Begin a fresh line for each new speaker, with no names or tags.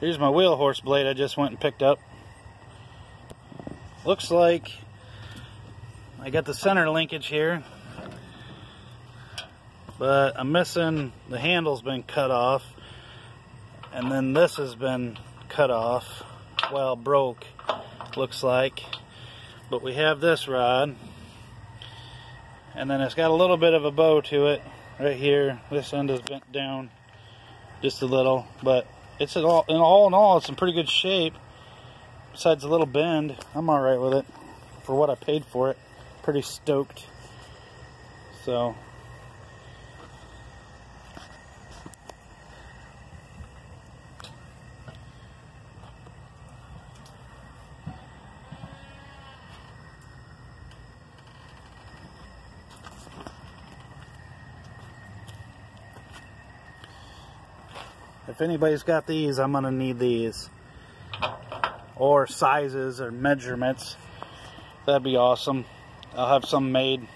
Here's my wheel horse blade I just went and picked up. Looks like I got the center linkage here, but I'm missing the handle's been cut off, and then this has been cut off, well broke, looks like. But we have this rod, and then it's got a little bit of a bow to it right here. This end is bent down just a little, but it's all in all in all, it's in pretty good shape. Besides a little bend, I'm all right with it for what I paid for it. Pretty stoked. So. If anybody's got these, I'm going to need these. Or sizes or measurements. That'd be awesome. I'll have some made